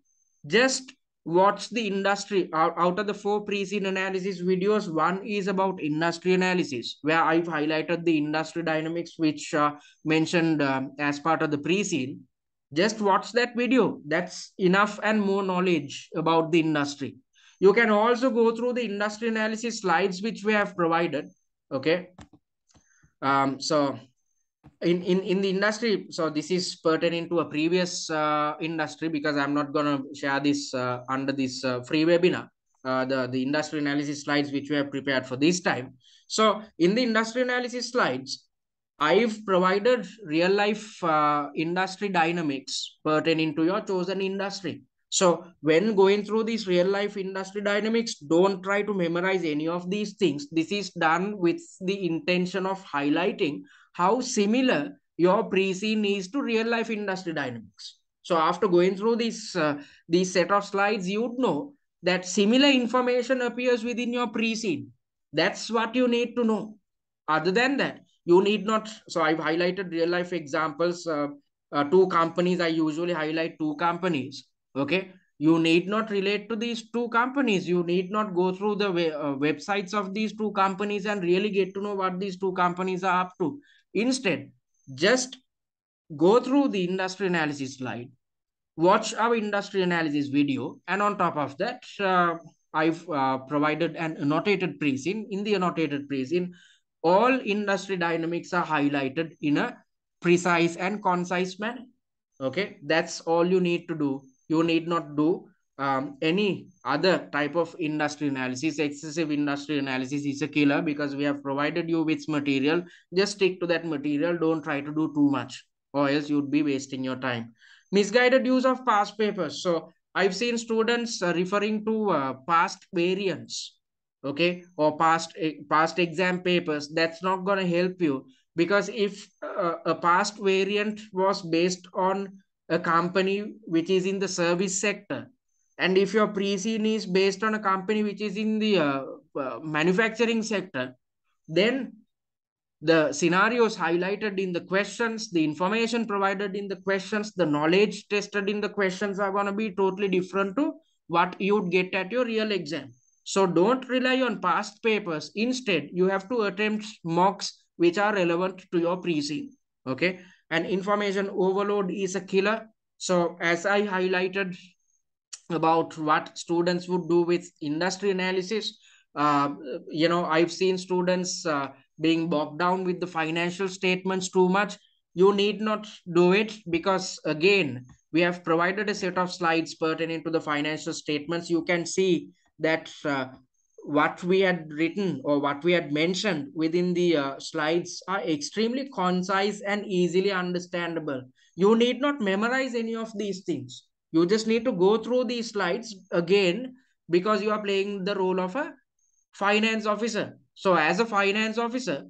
Just watch the industry out, of the four pre-seen analysis videos one is about industry analysis where i've highlighted the industry dynamics which uh, mentioned um, as part of the pre-seen just watch that video. That's enough and more knowledge about the industry. You can also go through the industry analysis slides which we have provided okay? Um so in, in, in the industry, so this is pertaining to a previous uh, industry because I'm not going to share this uh, under this uh, free webinar, uh, the, the industry analysis slides which we have prepared for this time. So in the industry analysis slides, I've provided real life uh, industry dynamics pertaining to your chosen industry. So when going through these real life industry dynamics, don't try to memorize any of these things. This is done with the intention of highlighting how similar your pre-seen is to real life industry dynamics. So after going through this, uh, this set of slides, you'd know that similar information appears within your pre-seen. That's what you need to know. Other than that, you need not. So I've highlighted real life examples. Uh, uh, two companies, I usually highlight two companies. Okay. You need not relate to these two companies. You need not go through the uh, websites of these two companies and really get to know what these two companies are up to. Instead, just go through the industry analysis slide, watch our industry analysis video, and on top of that, uh, I've uh, provided an annotated pre-seen. In the annotated pre-seen, all industry dynamics are highlighted in a precise and concise manner. Okay, that's all you need to do. You need not do um, any other type of industry analysis. Excessive industry analysis is a killer because we have provided you with material. Just stick to that material. Don't try to do too much or else you'd be wasting your time. Misguided use of past papers. So I've seen students uh, referring to uh, past variants, okay, or past uh, past exam papers. That's not going to help you because if uh, a past variant was based on a company which is in the service sector and if your pre-seen is based on a company which is in the uh, uh, manufacturing sector then the scenarios highlighted in the questions the information provided in the questions the knowledge tested in the questions are going to be totally different to what you'd get at your real exam so don't rely on past papers. Instead you have to attempt mocks which are relevant to your pre-seen okay? And information overload is a killer. So as i highlighted about what students would do with industry analysis uh, you know i've seen students uh, being bogged down with the financial statements too much. You need not do it because again we have provided a set of slides pertaining to the financial statements. You can see that uh, what we had written or what we had mentioned within the uh, slides are extremely concise and easily understandable. You need not memorize any of these things. You just need to go through these slides again because you are playing the role of a finance officer. So as a finance officer,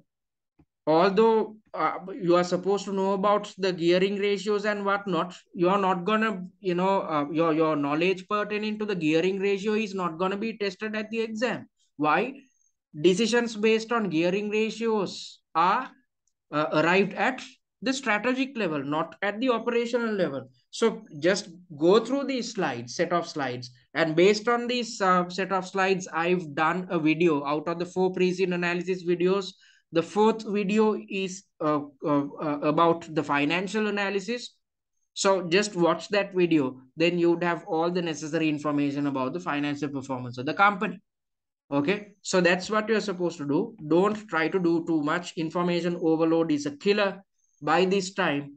although uh, you are supposed to know about the gearing ratios and whatnot, you are not gonna, you know, uh, your your knowledge pertaining to the gearing ratio is not gonna be tested at the exam. Why? Decisions based on gearing ratios are uh, arrived at the strategic level, not at the operational level. So just go through these slides, set of slides, and based on this uh, set of slides, I've done a video out of the four pre-seen analysis videos the fourth video is uh, uh, uh, about the financial analysis. So just watch that video. Then you would have all the necessary information about the financial performance of the company. Okay. So that's what you're supposed to do. Don't try to do too much. Information overload is a killer. By this time,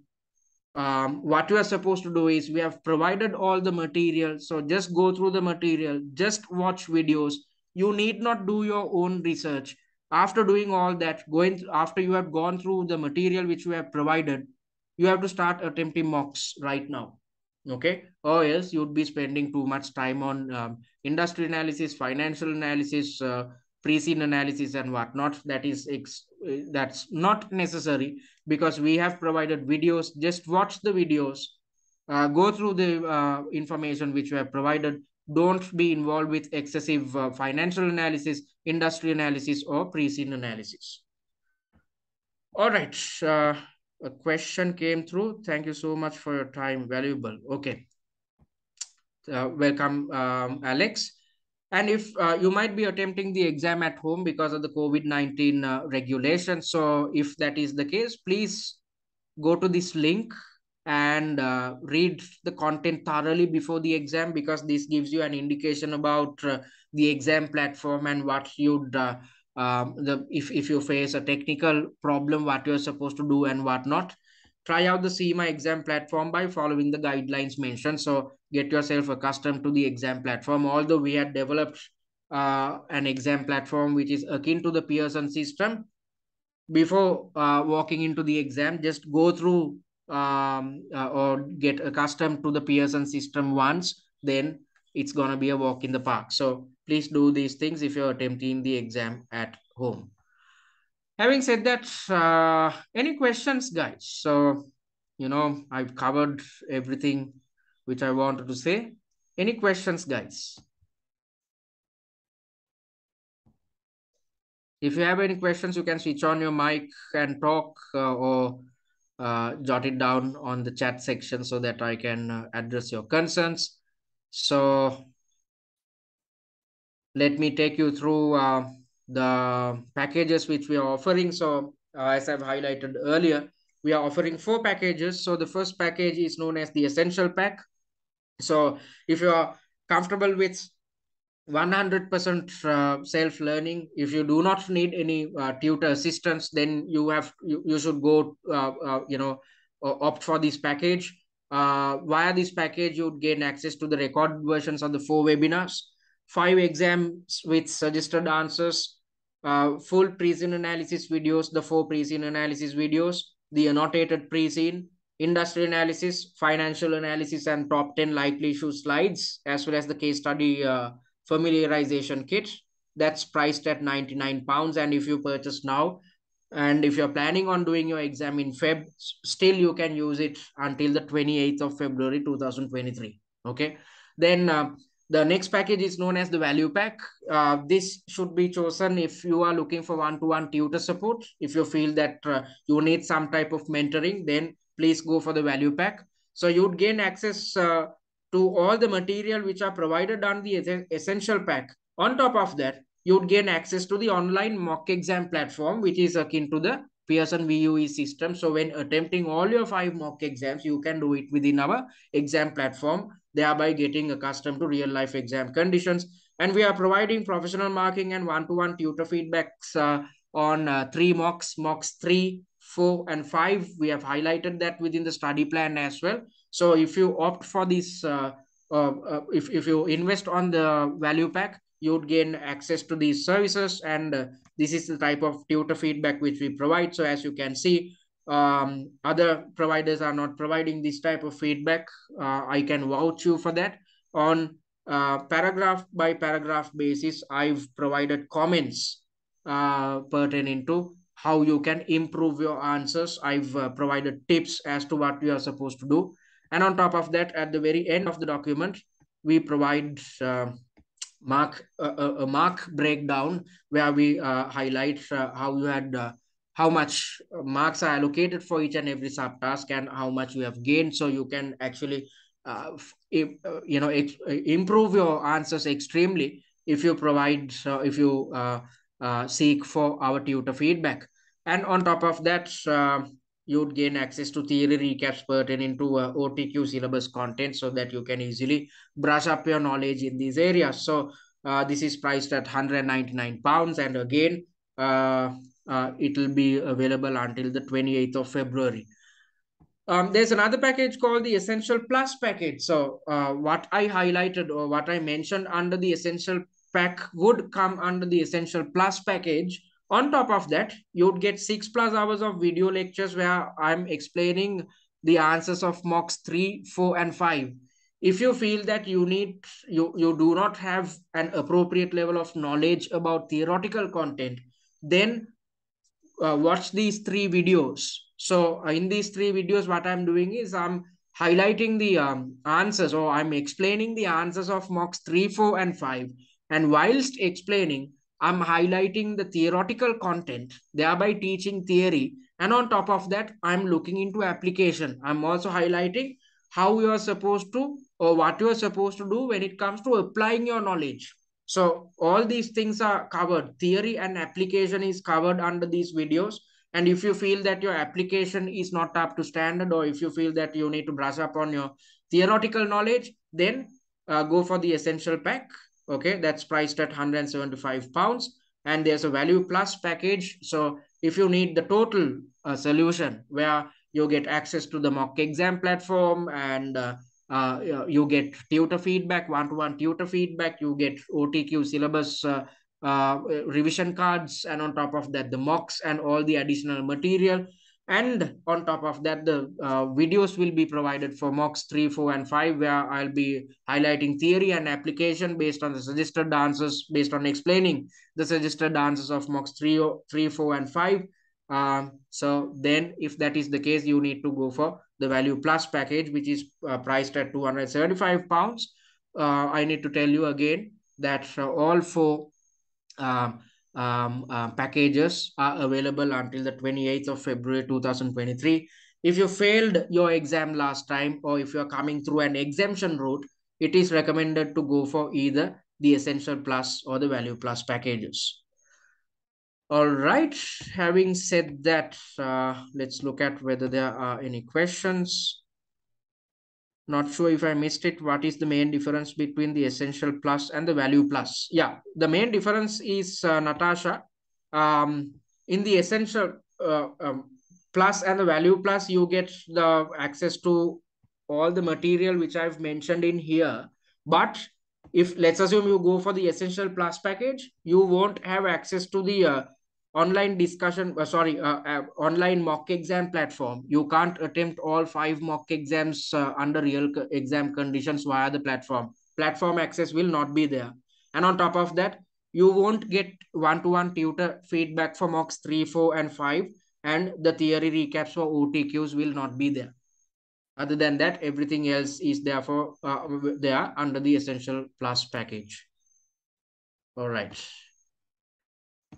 um, what you are supposed to do is we have provided all the material. So just go through the material. Just watch videos. You need not do your own research after doing all that going after you have gone through the material which you have provided you have to start attempting mocks right now okay? Or else you'd be spending too much time on um, industry analysis financial analysis uh, pre-seen analysis and whatnot. That is ex- that's not necessary because we have provided videos just watch the videos uh, go through the uh, information which we have provided. Don't be involved with excessive uh, financial analysis, industry analysis, or pre-seen analysis. All right. Uh, a question came through. Thank you so much for your time. Valuable. Okay. Uh, welcome, um, Alex. And if uh, you might be attempting the exam at home because of the COVID-19 uh, regulation. So if that is the case, please go to this link and uh, read the content thoroughly before the exam because this gives you an indication about uh, the exam platform and what you'd uh, um, the if, if you face a technical problem what you're supposed to do and what not. Try out the CIMA exam platform by following the guidelines mentioned. So get yourself accustomed to the exam platform. Although we had developed uh, an exam platform which is akin to the Pearson system. Before uh, walking into the exam just go through um, uh, or get accustomed to the Pearson system once, then it's going to be a walk in the park. So please do these things if you're attempting the exam at home. Having said that, uh, any questions, guys? So, you know, I've covered everything which I wanted to say. Any questions, guys? If you have any questions, you can switch on your mic and talk uh, or uh, jot it down on the chat section so that I can uh, address your concerns. So let me take you through uh, the packages which we are offering. So uh, as I've highlighted earlier, we are offering four packages. So the first package is known as the essential pack. So if you are comfortable with 100% uh, self-learning. If you do not need any uh, tutor assistance then you have you, you should go uh, uh you know opt for this package. Uh, via this package, you would gain access to the recorded versions of the four webinars, five exams with suggested answers, uh, full pre-seen analysis videos, the four pre-seen analysis videos, the annotated pre-seen, industry analysis, financial analysis, and top 10 likely issue slides, as well as the case study familiarization kit. That's priced at 99 pounds. And if you purchase now, and if you're planning on doing your exam in Feb, still you can use it until the 28th of February 2023. Okay. Then uh, the next package is known as the value pack. Uh, this should be chosen if you are looking for one-to-one -one tutor support. If you feel that uh, you need some type of mentoring, then please go for the value pack. So you'd gain access uh, to all the material which are provided on the essential pack. On top of that, you'd gain access to the online mock exam platform, which is akin to the Pearson VUE system. So when attempting all your five mock exams, you can do it within our exam platform, thereby getting accustomed to real life exam conditions. And we are providing professional marking and one-to-one -one tutor feedbacks uh, on uh, three mocks, mocks three, four, and five. We have highlighted that within the study plan as well. So if you opt for this, uh, uh, uh if, if you invest on the value pack, you would gain access to these services. And uh, this is the type of tutor feedback which we provide. So as you can see um, other providers are not providing this type of feedback. Uh, i can vouch you for that. On paragraph by paragraph basis i've provided comments pertaining to how you can improve your answers. I've uh, provided tips as to what you are supposed to do and on top of that at the very end of the document we provide uh, mark a, a mark breakdown where we uh, highlight uh, how you had uh, how much marks are allocated for each and every subtask and how much you have gained. So you can actually uh, uh, you know improve your answers extremely if you provide uh, if you seek for our tutor feedback. And on top of that you would gain access to theory recaps pertaining to uh, OTQ syllabus content so that you can easily brush up your knowledge in these areas. So uh, this is priced at 199 pounds and again uh, uh, it will be available until the 28th of February. Um, there's another package called the Essential Plus package. So uh, what I highlighted or what I mentioned under the Essential pack would come under the Essential Plus package on top of that, you'd get six plus hours of video lectures where I'm explaining the answers of mocks three, four, and five. If you feel that you need, you, you do not have an appropriate level of knowledge about theoretical content, then uh, watch these three videos. So uh, in these three videos, what I'm doing is I'm highlighting the um, answers or I'm explaining the answers of mocks 3, 4, and 5. And whilst explaining, I'm highlighting the theoretical content, thereby teaching theory. And on top of that, I'm looking into application. I'm also highlighting how you are supposed to or what you are supposed to do when it comes to applying your knowledge. So all these things are covered. Theory and application is covered under these videos. And if you feel that your application is not up to standard or if you feel that you need to brush up on your theoretical knowledge, then uh, go for the essential pack okay that's priced at 175 pounds and there's a value plus package. So if you need the total uh, solution where you get access to the mock exam platform and uh, uh, you get tutor feedback one-to-one -one tutor feedback you get otq syllabus uh, uh, revision cards and on top of that the mocks and all the additional material and on top of that, the uh, videos will be provided for mocks 3, 4, and 5, where I'll be highlighting theory and application based on the suggested answers, based on explaining the suggested answers of mocks 3, 3 4, and 5. Um, so then if that is the case, you need to go for the value plus package, which is uh, priced at 275 pounds. Uh, I need to tell you again that all four um, um, uh, packages are available until the 28th of February 2023. If you failed your exam last time or if you're coming through an exemption route, it is recommended to go for either the Essential Plus or the Value Plus packages. All right, having said that, uh, let's look at whether there are any questions. Not sure if I missed it. What is the main difference between the essential plus and the value plus? Yeah, the main difference is uh, Natasha. Um, in the essential uh, um, plus and the value plus, you get the access to all the material which I've mentioned in here. But if let's assume you go for the essential plus package, you won't have access to the uh, online discussion, uh, sorry, uh, uh, online mock exam platform. You can't attempt all five mock exams uh, under real exam conditions via the platform. Platform access will not be there. And on top of that, you won't get one-to-one -one tutor feedback for mocks 3, 4, and 5. And the theory recaps for OTQs will not be there. Other than that, everything else is therefore uh, there under the Essential Plus package. All right.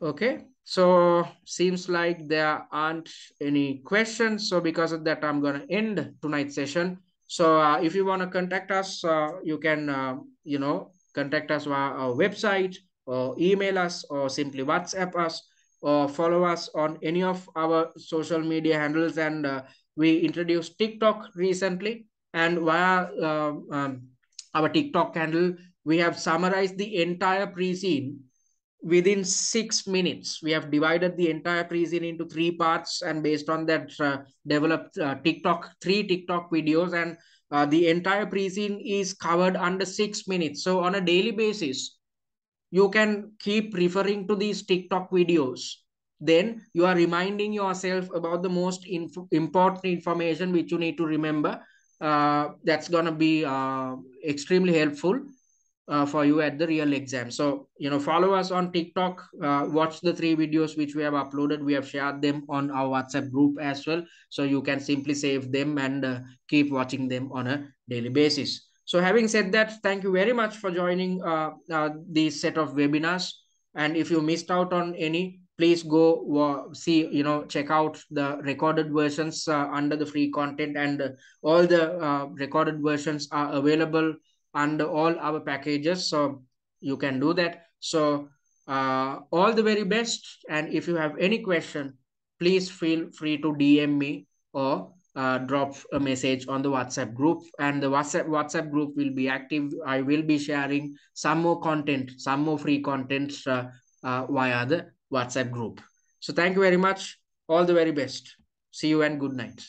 Okay. So seems like there aren't any questions. So because of that, I'm going to end tonight's session. So uh, if you want to contact us, uh, you can, uh, you know, contact us via our website or email us or simply WhatsApp us or follow us on any of our social media handles. And uh, we introduced TikTok recently. And via uh, um, our TikTok handle, we have summarized the entire pre-seen within six minutes we have divided the entire pre-seen into three parts and based on that uh, developed uh, tiktok three tiktok videos and uh, the entire pre-seen is covered under six minutes. So on a daily basis you can keep referring to these tiktok videos. Then you are reminding yourself about the most inf important information which you need to remember. Uh, that's going to be uh, extremely helpful uh, for you at the real exam. So, you know, follow us on TikTok, uh, watch the three videos which we have uploaded. We have shared them on our WhatsApp group as well. So you can simply save them and uh, keep watching them on a daily basis. So having said that, thank you very much for joining uh, uh, this set of webinars. And if you missed out on any, please go see, you know, check out the recorded versions uh, under the free content and all the uh, recorded versions are available under all our packages. So you can do that. So uh, all the very best. And if you have any question, please feel free to DM me or uh, drop a message on the WhatsApp group. And the WhatsApp WhatsApp group will be active. I will be sharing some more content, some more free content uh, uh, via the WhatsApp group. So thank you very much. All the very best. See you and good night.